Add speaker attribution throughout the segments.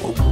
Speaker 1: Whoa.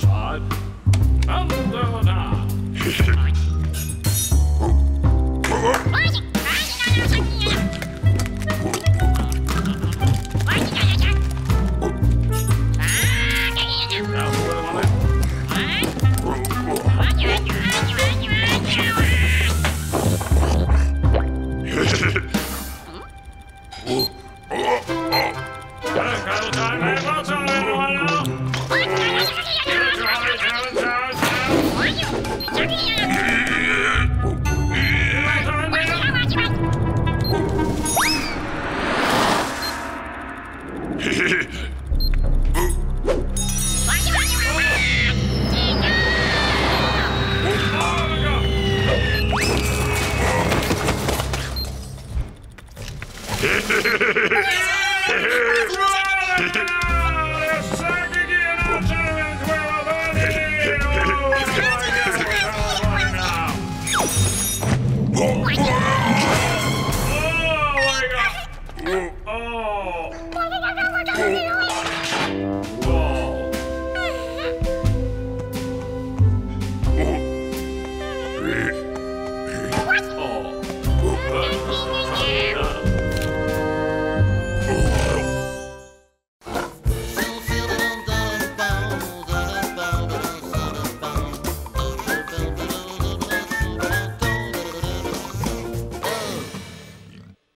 Speaker 2: side. Under. Oh, oh, oh. Gotta, gotta, gotta. Hehehehe